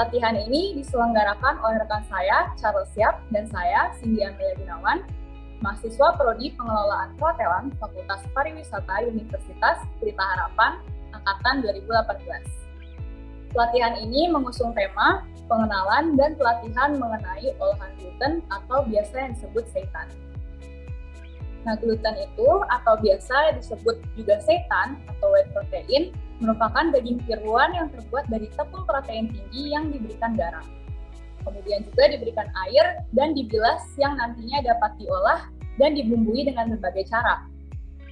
Pelatihan ini diselenggarakan oleh rekan saya, Charles Siap, dan saya, Cindy Amelia Gunawan, mahasiswa Prodi Pengelolaan Perhotelan Fakultas Pariwisata Universitas Pelita Harapan, Angkatan 2018. Pelatihan ini mengusung tema pengenalan dan pelatihan mengenai olahan gluten atau biasa yang disebut seitan. Nah, gluten itu atau biasa disebut juga seitan atau whey protein merupakan daging tiruan yang terbuat dari tepung protein tinggi yang diberikan garam. Kemudian juga diberikan air dan dibilas yang nantinya dapat diolah dan dibumbui dengan berbagai cara.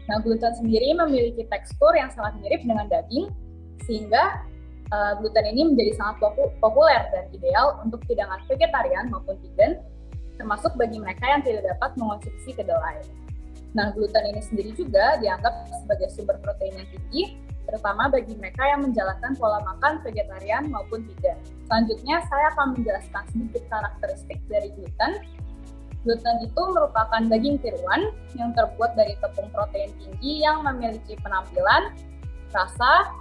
Nah, gluten sendiri memiliki tekstur yang sangat mirip dengan daging, sehingga uh, gluten ini menjadi sangat populer dan ideal untuk hidangan vegetarian maupun vegan, termasuk bagi mereka yang tidak dapat mengonsumsi kedelai. Nah, gluten ini sendiri juga dianggap sebagai sumber protein yang tinggi, terutama bagi mereka yang menjalankan pola makan vegetarian maupun vegan. Selanjutnya, saya akan menjelaskan sedikit karakteristik dari gluten. Gluten itu merupakan daging tiruan yang terbuat dari tepung protein tinggi yang memiliki penampilan, rasa,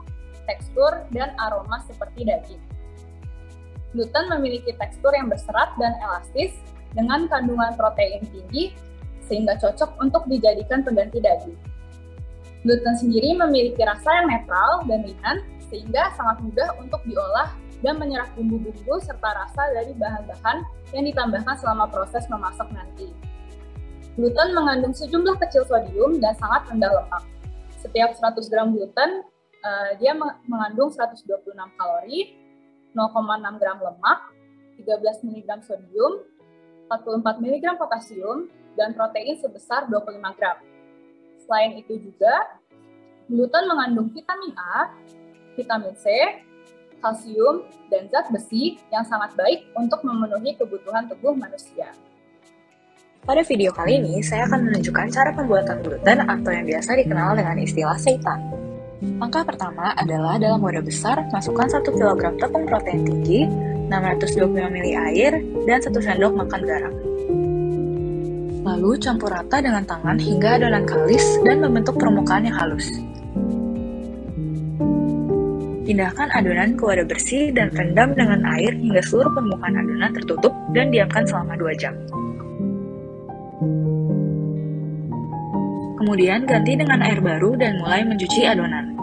tekstur, dan aroma seperti daging. Gluten memiliki tekstur yang berserat dan elastis dengan kandungan protein tinggi sehingga cocok untuk dijadikan pengganti daging. Gluten sendiri memiliki rasa yang netral dan ringan, sehingga sangat mudah untuk diolah dan menyerap bumbu-bumbu serta rasa dari bahan-bahan yang ditambahkan selama proses memasak nanti. Gluten mengandung sejumlah kecil sodium dan sangat rendah lemak. Setiap 100 gram gluten, uh, dia mengandung 126 kalori, 0,6 gram lemak, 13 mg sodium, 44 mg potasium, dan protein sebesar 25 gram. Selain itu juga, gluten mengandung vitamin A, vitamin C, kalsium, dan zat besi yang sangat baik untuk memenuhi kebutuhan tubuh manusia. Pada video kali ini, saya akan menunjukkan cara pembuatan gluten atau yang biasa dikenal dengan istilah seitan. Langkah pertama adalah dalam wadah besar, masukkan 1 kg tepung protein tinggi, 625 ml air, dan 1 sendok makan garam. Lalu campur rata dengan tangan hingga adonan kalis dan membentuk permukaan yang halus. Pindahkan adonan ke wadah bersih dan rendam dengan air hingga seluruh permukaan adonan tertutup dan diamkan selama 2 jam. Kemudian ganti dengan air baru dan mulai mencuci adonan.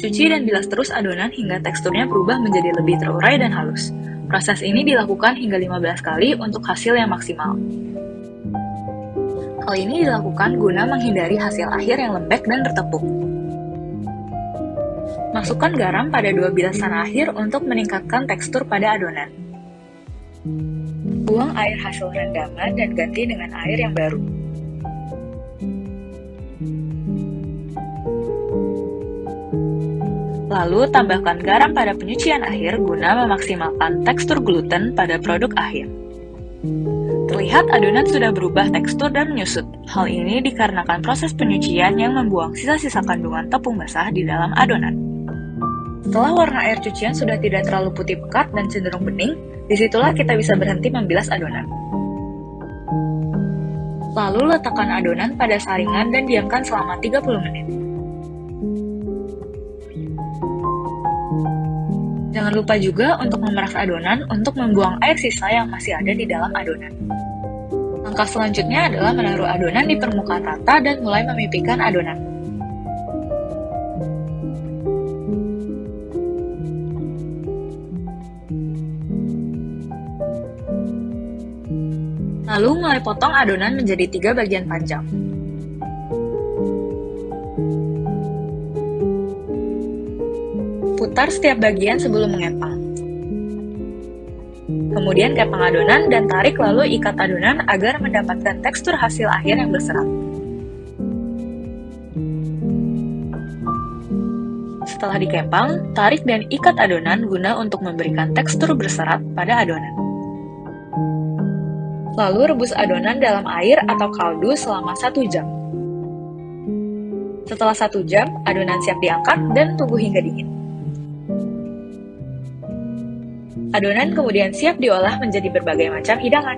Cuci dan bilas terus adonan hingga teksturnya berubah menjadi lebih terurai dan halus. Proses ini dilakukan hingga 15 kali untuk hasil yang maksimal. Hal ini dilakukan guna menghindari hasil akhir yang lembek dan bertepuk. Masukkan garam pada dua bilasan akhir untuk meningkatkan tekstur pada adonan. Buang air hasil rendaman dan ganti dengan air yang baru. Lalu tambahkan garam pada penyucian akhir guna memaksimalkan tekstur gluten pada produk akhir. Terlihat adonan sudah berubah tekstur dan menyusut. Hal ini dikarenakan proses penyucian yang membuang sisa-sisa kandungan tepung basah di dalam adonan. Setelah warna air cucian sudah tidak terlalu putih pekat dan cenderung bening, di situlah kita bisa berhenti membilas adonan. Lalu letakkan adonan pada saringan dan diamkan selama 30 menit. Jangan lupa juga untuk memeras adonan untuk membuang air sisa yang masih ada di dalam adonan. Langkah selanjutnya adalah menaruh adonan di permukaan rata dan mulai memipihkan adonan. Lalu mulai potong adonan menjadi tiga bagian panjang. Putar setiap bagian sebelum mengepang. Kemudian kepang adonan dan tarik lalu ikat adonan agar mendapatkan tekstur hasil akhir yang berserat. Setelah dikepang, tarik dan ikat adonan guna untuk memberikan tekstur berserat pada adonan. Lalu rebus adonan dalam air atau kaldu selama satu jam. Setelah satu jam, adonan siap diangkat dan tunggu hingga dingin. Adonan kemudian siap diolah menjadi berbagai macam hidangan.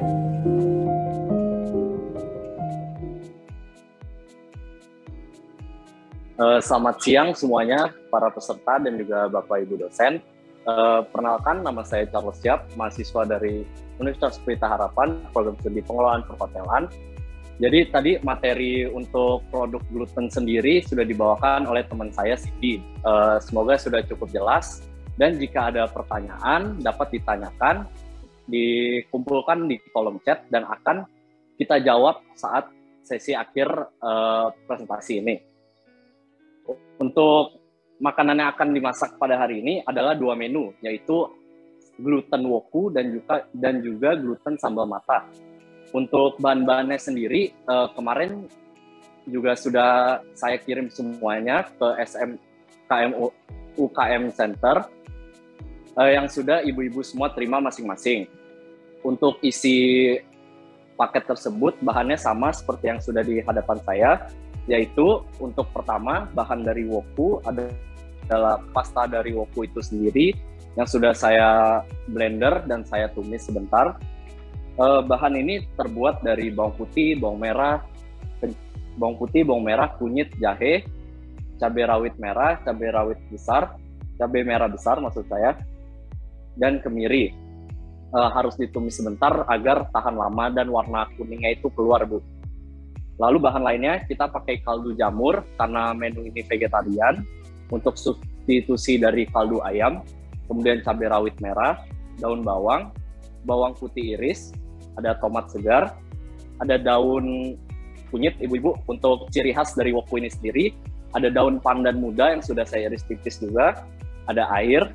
Uh, selamat siang semuanya. para peserta dan juga Bapak Ibu dosen. Uh, perkenalkan, nama saya Charles Siap, mahasiswa dari Universitas Pelita Harapan, program studi pengelolaan perhotelan. Jadi tadi materi untuk produk gluten sendiri sudah dibawakan oleh teman saya Cindy. Uh, semoga sudah cukup jelas dan jika ada pertanyaan dapat ditanyakan, dikumpulkan di kolom chat dan akan kita jawab saat sesi akhir uh, presentasi ini. Untuk makanan yang akan dimasak pada hari ini adalah dua menu, yaitu gluten woku dan juga dan juga gluten sambal mata. Untuk bahan-bahannya sendiri uh, kemarin juga sudah saya kirim semuanya ke SM KMU UKM Center uh, yang sudah ibu-ibu semua terima masing-masing. Untuk isi paket tersebut bahannya sama seperti yang sudah di hadapan saya, yaitu untuk pertama bahan dari woku ada adalah pasta dari Woku itu sendiri yang sudah saya blender dan saya tumis sebentar. Uh, bahan ini terbuat dari bawang putih, bawang merah, bawang putih, bawang merah, kunyit, jahe, cabai rawit merah, cabai rawit besar, cabai merah besar maksud saya, dan kemiri. Uh, harus ditumis sebentar agar tahan lama dan warna kuningnya itu keluar, Bu. Lalu bahan lainnya kita pakai kaldu jamur karena menu ini vegetarian untuk substitusi dari kaldu ayam, kemudian cabai rawit merah, daun bawang, bawang putih iris, ada tomat segar, ada daun kunyit ibu-ibu untuk ciri khas dari woku ini sendiri, ada daun pandan muda yang sudah saya iris tipis juga, ada air,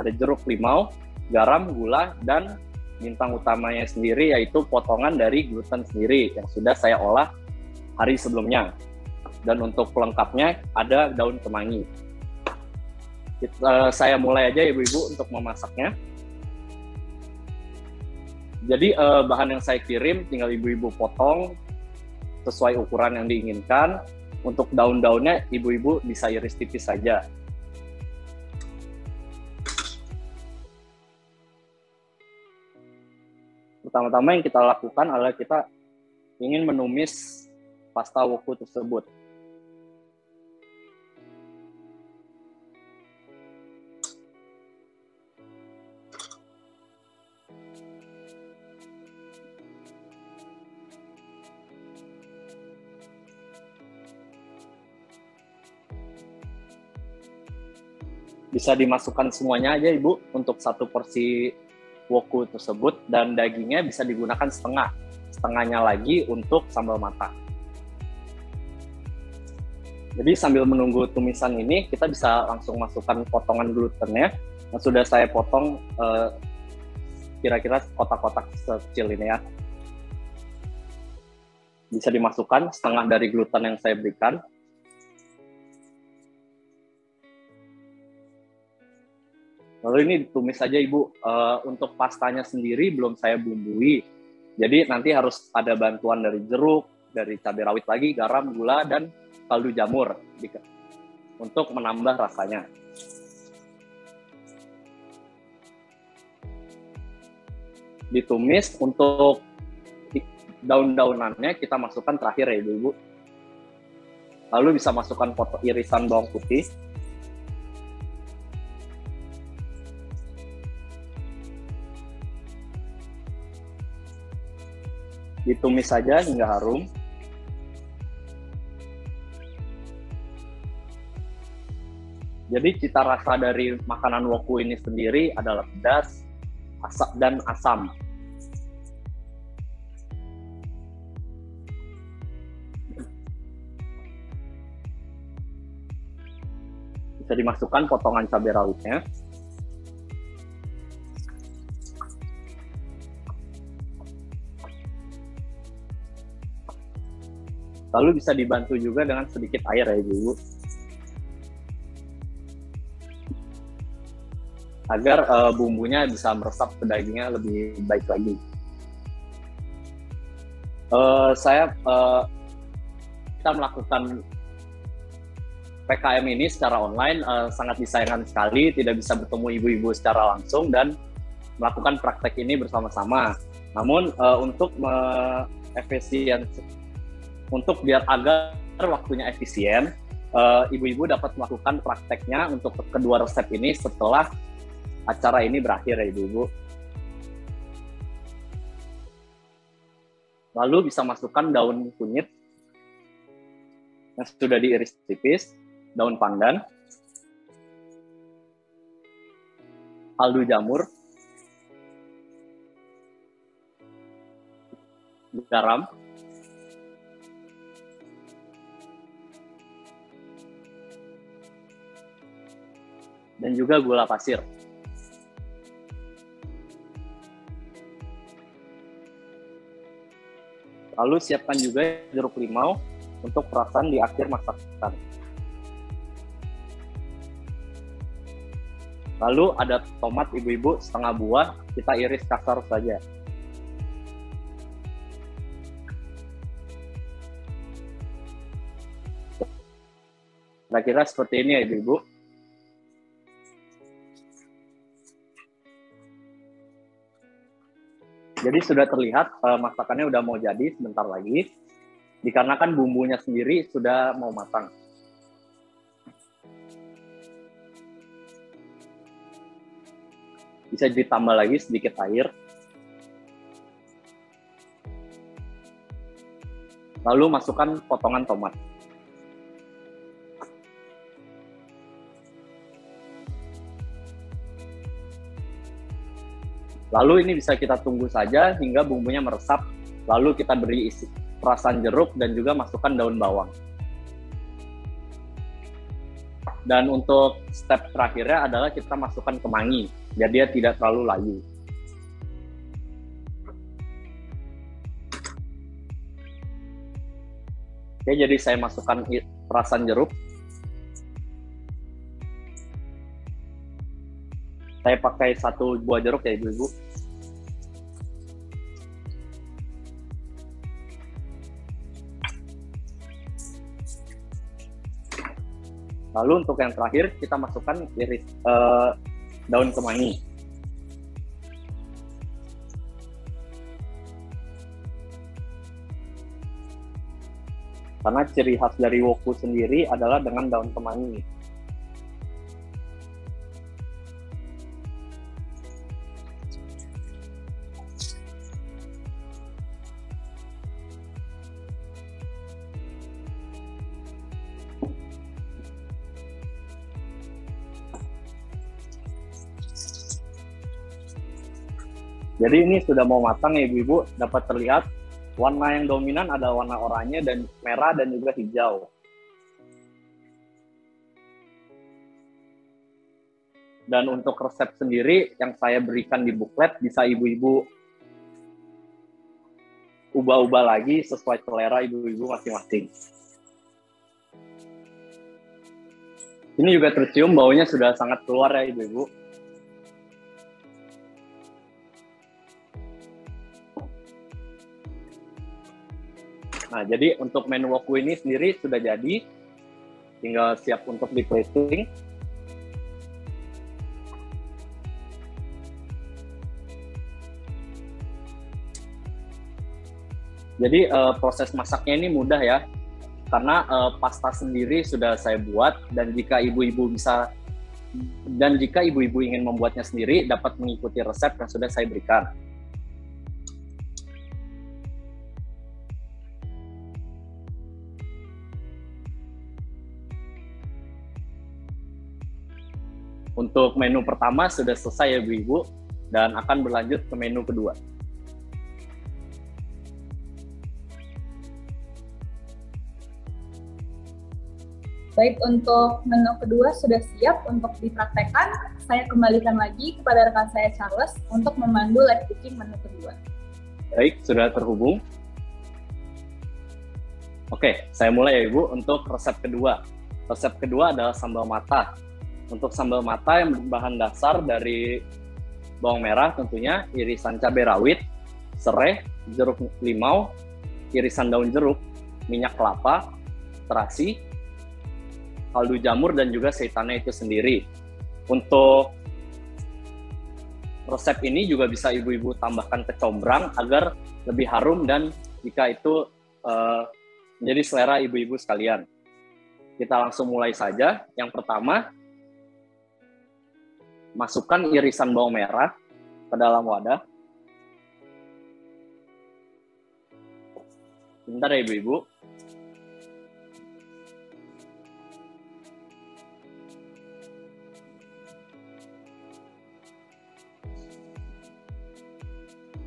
ada jeruk limau, garam, gula, dan bintang utamanya sendiri yaitu potongan dari gluten sendiri yang sudah saya olah hari sebelumnya. Dan untuk pelengkapnya ada daun kemangi. Kita, saya mulai aja ibu-ibu untuk memasaknya. Jadi uh, bahan yang saya kirim tinggal ibu-ibu potong sesuai ukuran yang diinginkan. Untuk daun-daunnya ibu-ibu bisa iris tipis saja. Pertama-tama yang kita lakukan adalah kita ingin menumis pasta woku tersebut. Bisa dimasukkan semuanya aja ibu untuk satu porsi woku tersebut. Dan dagingnya bisa digunakan setengah setengahnya lagi untuk sambal mata. Jadi sambil menunggu tumisan ini kita bisa langsung masukkan potongan glutennya. Yang sudah saya potong eh, kira-kira kotak-kotak kecil ini ya. Bisa dimasukkan setengah dari gluten yang saya berikan Lalu ini ditumis saja Ibu. Uh, untuk pastanya sendiri belum saya bumbui. Jadi nanti harus ada bantuan dari jeruk, dari cabai rawit lagi, garam, gula, dan kaldu jamur untuk menambah rasanya. Ditumis untuk daun-daunannya kita masukkan terakhir ya Ibu. Lalu bisa masukkan potong irisan bawang putih ditumis saja hingga harum. Jadi cita rasa dari makanan woku ini sendiri adalah pedas, asam dan asam. Bisa dimasukkan potongan cabai rawitnya. Lalu bisa dibantu juga dengan sedikit air ya Ibu. Agar uh, bumbunya bisa meresap ke dagingnya lebih baik lagi. Uh, saya uh, kita melakukan PKM ini secara online uh, sangat disayangkan sekali tidak bisa bertemu ibu-ibu secara langsung dan melakukan praktek ini bersama-sama. Namun uh, untuk uh, efisien untuk biar agar waktunya efisien, uh, ibu-ibu dapat melakukan prakteknya untuk kedua resep ini setelah acara ini berakhir ya ibu-ibu. Lalu bisa masukkan daun kunyit yang sudah diiris tipis, daun pandan, kaldu jamur, garam, dan juga gula pasir. Lalu siapkan juga jeruk limau untuk perasan di akhir masakan. Lalu ada tomat ibu-ibu setengah buah, kita iris kasar saja. Kira-kira seperti ini ya ibu-ibu. Jadi sudah terlihat uh, masakannya udah mau jadi sebentar lagi. Dikarenakan bumbunya sendiri sudah mau matang. Bisa ditambah lagi sedikit air. Lalu masukkan potongan tomat. Lalu ini bisa kita tunggu saja hingga bumbunya meresap, lalu kita beri isi perasan jeruk dan juga masukkan daun bawang. Dan untuk step terakhirnya adalah kita masukkan kemangi, jadi dia tidak terlalu layu. Oke, jadi saya masukkan perasan jeruk saya pakai satu buah jeruk ya ibu-ibu Lalu untuk yang terakhir kita masukkan iris uh, daun kemangi. Karena ciri khas dari woku sendiri adalah dengan daun kemangi. Jadi ini sudah mau matang ya ibu-ibu, dapat terlihat warna yang dominan ada warna oranye dan merah dan juga hijau. Dan untuk resep sendiri yang saya berikan di buklet bisa ibu-ibu ubah-ubah lagi sesuai selera ibu-ibu masing-masing. Ini juga tercium baunya sudah sangat keluar ya ibu-ibu. Nah, jadi untuk menu woku ini sendiri sudah jadi, tinggal siap untuk di plating. Jadi uh, proses masaknya ini mudah ya, karena uh, pasta sendiri sudah saya buat dan jika ibu-ibu bisa dan jika ibu-ibu ingin membuatnya sendiri dapat mengikuti resep yang sudah saya berikan. Untuk menu pertama sudah selesai ya Bu-Ibu dan akan berlanjut ke menu kedua. Baik, untuk menu kedua sudah siap untuk dipraktekkan. Saya kembalikan lagi kepada rekan saya Charles untuk memandu live cooking menu kedua. Baik, sudah terhubung. Oke, saya mulai ya Ibu untuk resep kedua. Resep kedua adalah sambal mata untuk sambal mata yang berbahan dasar dari bawang merah tentunya, irisan cabai rawit, serai, jeruk limau, irisan daun jeruk, minyak kelapa, terasi, kaldu jamur dan juga seitannya itu sendiri. Untuk resep ini juga bisa ibu-ibu tambahkan kecombrang agar lebih harum dan jika itu uh, menjadi selera ibu-ibu sekalian. kita langsung mulai saja. Yang pertama, masukkan irisan bawang merah ke dalam wadah. Bentar ya ibu-ibu.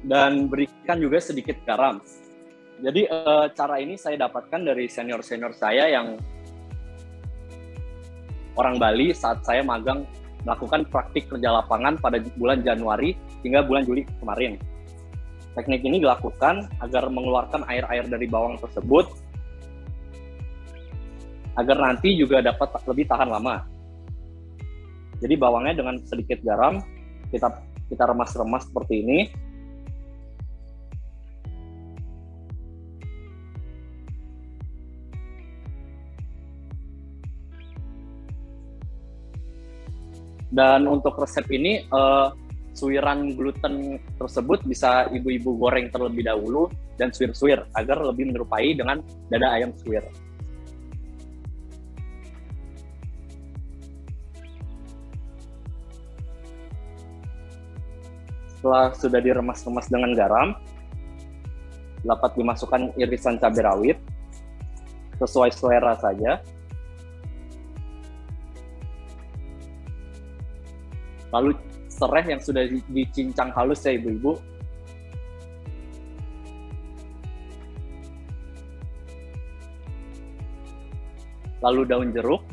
Dan berikan juga sedikit garam. Jadi uh, cara ini saya dapatkan dari senior-senior saya yang orang Bali saat saya magang melakukan praktik kerja lapangan pada bulan Januari hingga bulan Juli kemarin. Teknik ini dilakukan agar mengeluarkan air-air dari bawang tersebut agar nanti juga dapat lebih tahan lama. Jadi bawangnya dengan sedikit garam kita kita remas-remas seperti ini. Dan untuk resep ini uh, suiran gluten tersebut bisa ibu-ibu goreng terlebih dahulu dan suir-suir agar lebih menyerupai dengan dada ayam suir. Setelah sudah diremas-remas dengan garam, dapat dimasukkan irisan cabai rawit sesuai selera saja. Lalu serai yang sudah dicincang halus ya ibu-ibu. Lalu daun jeruk.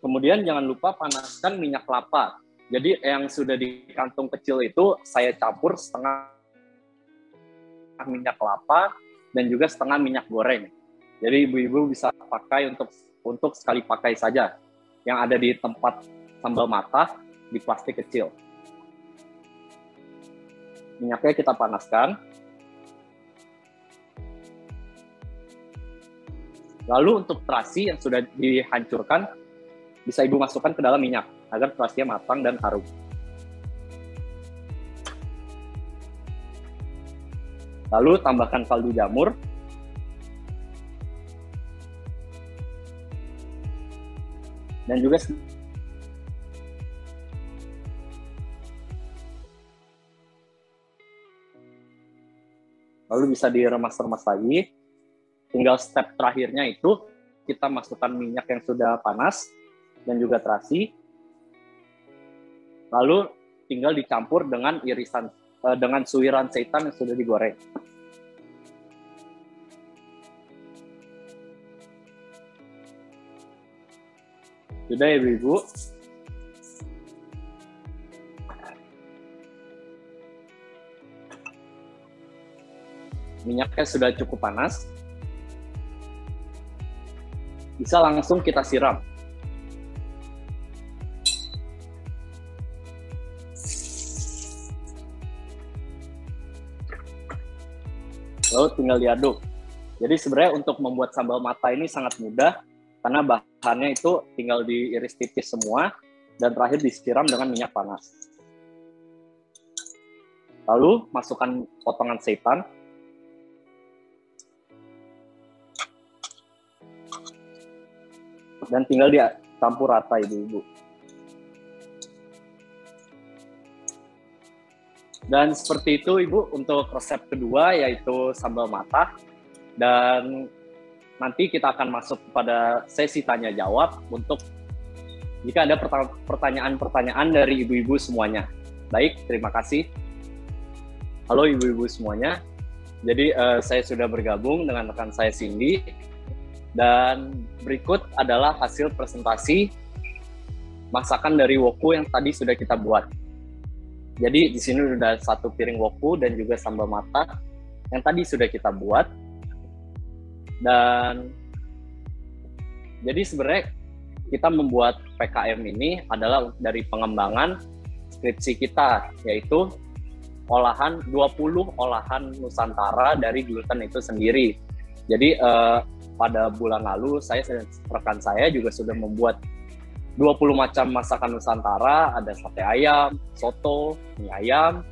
Kemudian jangan lupa panaskan minyak kelapa. Jadi yang sudah di kantung kecil itu saya campur setengah minyak kelapa dan juga setengah minyak goreng. Jadi ibu-ibu bisa pakai untuk untuk sekali pakai saja yang ada di tempat sambal mata di plastik kecil. Minyaknya kita panaskan. Lalu untuk terasi yang sudah dihancurkan bisa ibu masukkan ke dalam minyak agar terasinya matang dan harum. Lalu tambahkan kaldu jamur. Dan juga lalu bisa diremas-remas lagi. Tinggal step terakhirnya itu kita masukkan minyak yang sudah panas dan juga terasi. Lalu tinggal dicampur dengan irisan uh, dengan suiran setan yang sudah digoreng. Sudah ya Ibu. Minyaknya sudah cukup panas. Bisa langsung kita siram. Tinggal diaduk. Jadi sebenarnya untuk membuat sambal mata ini sangat mudah karena bahannya itu tinggal diiris tipis semua dan terakhir disiram dengan minyak panas. Lalu masukkan potongan seitan. Dan tinggal dicampur rata ibu-ibu. Dan seperti itu Ibu untuk resep kedua yaitu sambal mata. Dan nanti kita akan masuk pada sesi tanya jawab untuk jika ada pertanyaan-pertanyaan dari ibu-ibu semuanya. Baik, terima kasih. Halo ibu-ibu semuanya. Jadi uh, saya sudah bergabung dengan rekan saya Cindy dan berikut adalah hasil presentasi masakan dari Woku yang tadi sudah kita buat. Jadi di sini sudah satu piring woku dan juga sambal mata yang tadi sudah kita buat. Dan jadi sebenarnya kita membuat PKM ini adalah dari pengembangan skripsi kita yaitu olahan 20 olahan Nusantara dari gluten itu sendiri. Jadi eh, pada bulan lalu saya rekan saya juga sudah membuat 20 macam masakan Nusantara, ada sate ayam, soto, mie ayam,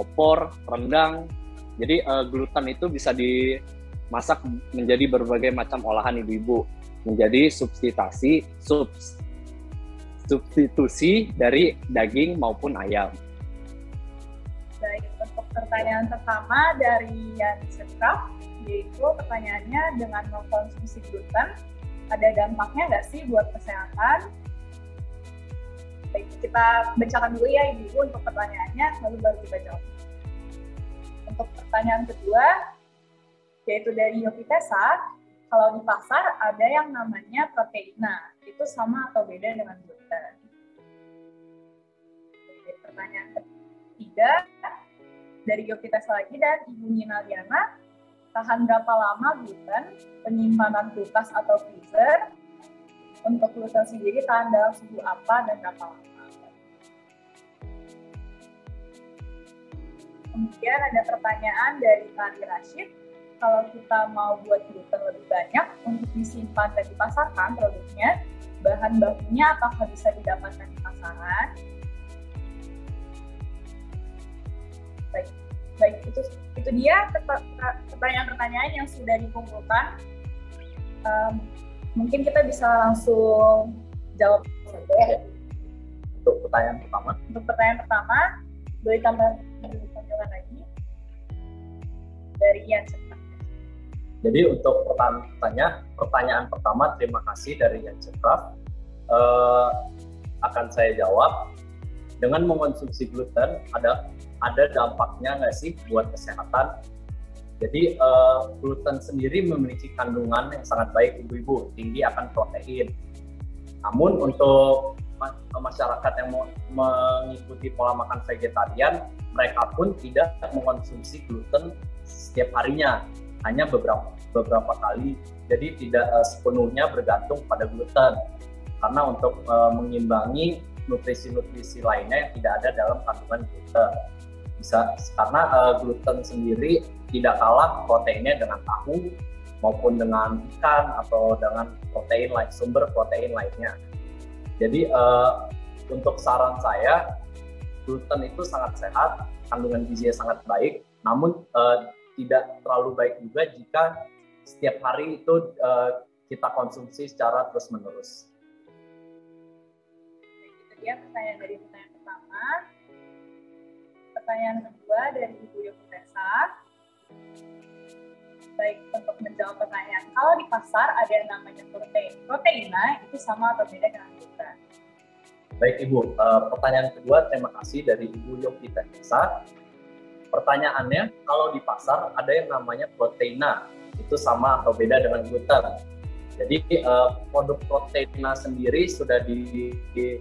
opor, rendang. Jadi uh, gluten itu bisa dimasak menjadi berbagai macam olahan ibu-ibu, menjadi substitusi subs, substitusi dari daging maupun ayam. Baik, untuk pertanyaan pertama dari Yan Sekraf, yaitu pertanyaannya dengan mengkonsumsi gluten, ada dampaknya nggak sih buat kesehatan? Kita bacakan dulu ya Ibu untuk pertanyaannya, lalu baru kita jawab. Untuk pertanyaan kedua, yaitu dari Yopi Tessa, kalau di pasar ada yang namanya proteina, itu sama atau beda dengan gluten? Pertanyaan ketiga, dari Yopi Tessa lagi dan Ibu Nina Diana, tahan berapa lama gluten, penyimpanan kulkas atau freezer, untuk gluten sendiri tahan dalam suhu apa dan berapa lama. Kemudian ada pertanyaan dari Tari Rashid, kalau kita mau buat gluten lebih banyak untuk disimpan dan dipasarkan produknya, bahan bakunya apakah bisa didapatkan di pasaran? Baik, baik itu itu dia pertanyaan-pertanyaan yang sudah dikumpulkan. Um, mungkin kita bisa langsung jawab saja ya. Untuk pertanyaan pertama. Untuk pertanyaan pertama, boleh tambah tambahan lagi dari Ian Jadi untuk pertanyaan, pertanyaan pertama, terima kasih dari Ian Cekraf. Uh, akan saya jawab dengan mengonsumsi gluten ada ada dampaknya nggak sih buat kesehatan? Jadi uh, gluten sendiri memiliki kandungan yang sangat baik ibu-ibu, tinggi akan protein. Namun untuk masyarakat yang mengikuti pola makan vegetarian, mereka pun tidak mengonsumsi gluten setiap harinya, hanya beberapa beberapa kali. Jadi tidak uh, sepenuhnya bergantung pada gluten. Karena untuk uh, mengimbangi nutrisi-nutrisi lainnya yang tidak ada dalam kandungan gluten bisa karena uh, gluten sendiri tidak kalah proteinnya dengan tahu maupun dengan ikan atau dengan protein lain sumber protein lainnya. Jadi uh, untuk saran saya gluten itu sangat sehat, kandungan gizinya sangat baik, namun uh, tidak terlalu baik juga jika setiap hari itu uh, kita konsumsi secara terus menerus. Itu dia pertanyaan dari pertanyaan pertama pertanyaan kedua dari Ibu Yogyakarta. Baik, untuk menjawab pertanyaan, kalau di pasar ada yang namanya protein, proteina itu sama atau beda dengan gluten? Baik Ibu, uh, pertanyaan kedua terima kasih dari Ibu Yogyakarta. Pertanyaannya, kalau di pasar ada yang namanya proteina, itu sama atau beda dengan gluten? Jadi uh, produk proteina sendiri sudah di, di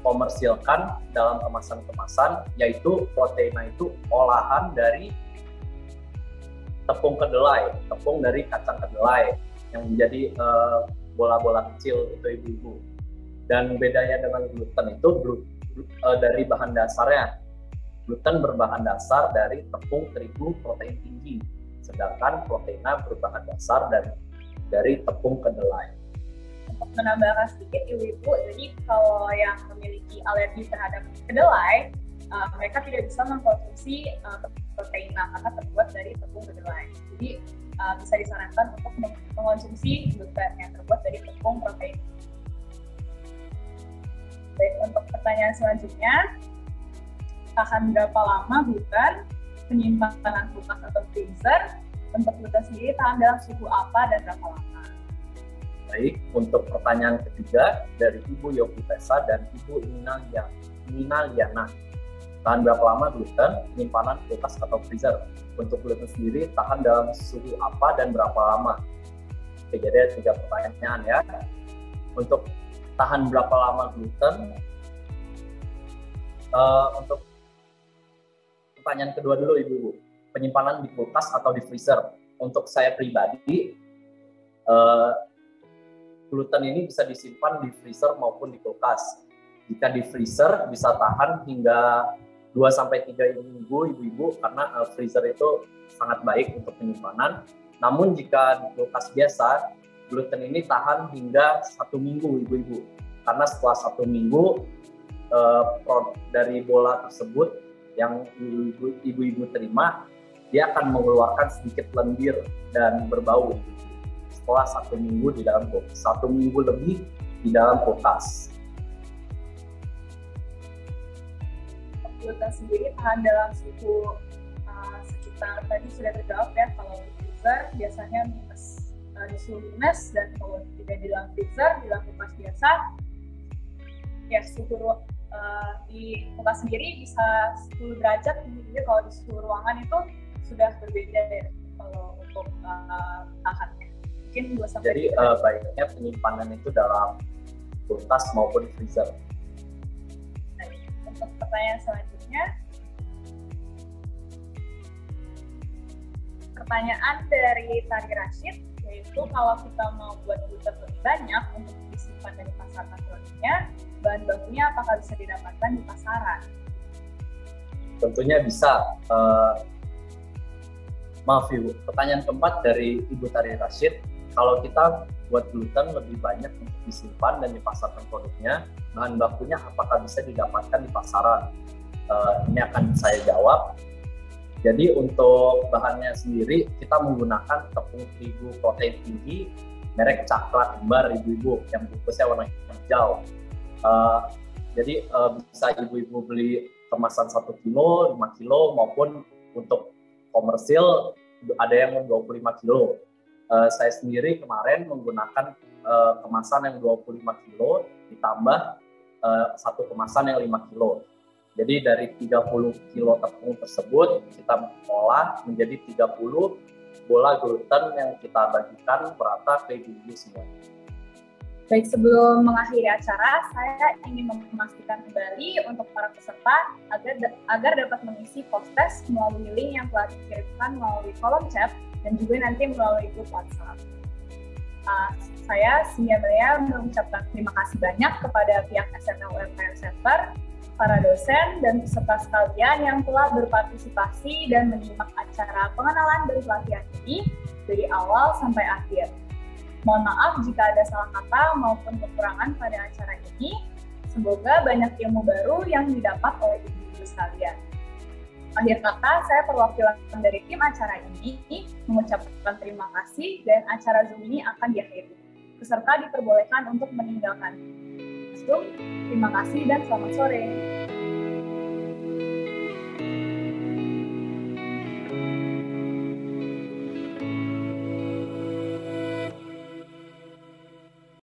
komersilkan dalam kemasan-kemasan yaitu proteina itu olahan dari tepung kedelai, tepung dari kacang kedelai yang menjadi eh, bola-bola kecil itu ibu-ibu. Dan bedanya dengan gluten itu uh, dari bahan dasarnya. Gluten berbahan dasar dari tepung terigu protein tinggi, sedangkan proteina berbahan dasar dari dari tepung kedelai menambahkan sedikit ibu-ibu, jadi kalau yang memiliki alergi terhadap kedelai, uh, mereka tidak bisa mengkonsumsi uh, protein karena terbuat dari tepung kedelai. Jadi uh, bisa disarankan untuk mengkonsumsi gluten yang terbuat dari tepung protein. Baik, untuk pertanyaan selanjutnya, tahan berapa lama gluten, penyimpanan kulkas atau freezer, untuk gluten sendiri tahan dalam suhu apa dan berapa lama? Baik, untuk pertanyaan ketiga dari Ibu Yogi Pesa dan Ibu Nina, Nina Liana. Tahan berapa lama gluten, penyimpanan kulkas atau freezer? Untuk gluten sendiri, tahan dalam suhu apa dan berapa lama? Oke, jadi ada tiga pertanyaan ya. Untuk tahan berapa lama gluten, uh, untuk pertanyaan kedua dulu Ibu-Ibu. Penyimpanan di kulkas atau di freezer? Untuk saya pribadi, uh, gluten ini bisa disimpan di freezer maupun di kulkas. Jika di freezer bisa tahan hingga 2 sampai 3 minggu ibu-ibu karena uh, freezer itu sangat baik untuk penyimpanan. Namun jika di kulkas biasa, gluten ini tahan hingga satu minggu ibu-ibu. Karena setelah satu minggu uh, dari bola tersebut yang ibu-ibu terima dia akan mengeluarkan sedikit lendir dan berbau setelah satu minggu di dalam kulkas satu minggu lebih di dalam kulkas gluten sendiri tahan dalam suhu uh, sekitar tadi sudah terjawab ya kalau di freezer biasanya minus uh, di suhu minus dan kalau tidak di dalam freezer di dalam kulkas biasa ya suhu uh, di kulkas sendiri bisa 10 derajat jadi kalau di suhu ruangan itu sudah berbeda ya kalau untuk uh, tahannya. Mungkin dua sampai Jadi uh, baiknya penyimpanan itu dalam kulkas maupun freezer. Nah, untuk pertanyaan selanjutnya, pertanyaan dari Tari Rashid yaitu kalau kita mau buat gluten lebih banyak untuk disimpan dan dipasarkan produknya, bahan bakunya apakah bisa didapatkan di pasaran? Tentunya bisa. Uh, maaf Ibu, pertanyaan keempat dari Ibu Tari Rashid, kalau kita buat gluten lebih banyak untuk disimpan dan dipasarkan produknya, bahan bakunya apakah bisa didapatkan di pasaran? Uh, ini akan saya jawab. Jadi untuk bahannya sendiri kita menggunakan tepung terigu protein tinggi merek Cakra Kembar ibu-ibu yang bungkusnya warna hijau. Uh, jadi uh, bisa ibu-ibu beli kemasan 1 kilo, 5 kilo maupun untuk komersil ada yang 25 kilo. Uh, saya sendiri kemarin menggunakan uh, kemasan yang 25 kilo ditambah uh, satu kemasan yang 5 kilo. Jadi dari 30 kilo tepung tersebut kita olah menjadi 30 bola gluten yang kita bagikan merata ke ibu-ibu semua. Baik, sebelum mengakhiri acara, saya ingin memastikan kembali untuk para peserta agar agar dapat mengisi post test melalui link yang telah dikirimkan melalui kolom chat dan juga nanti melalui grup WhatsApp. Uh, saya Melia mengucapkan terima kasih banyak kepada pihak SNL UMKM Center, para dosen, dan peserta sekalian yang telah berpartisipasi dan menyimak acara pengenalan dari pelatihan ini dari awal sampai akhir. Mohon maaf jika ada salah kata maupun kekurangan pada acara ini. Semoga banyak ilmu baru yang didapat oleh ibu-ibu sekalian. Akhir kata, saya perwakilan dari tim acara ini mengucapkan terima kasih dan acara Zoom ini akan diakhiri. Peserta diperbolehkan untuk meninggalkan Zoom. Terima kasih dan selamat sore.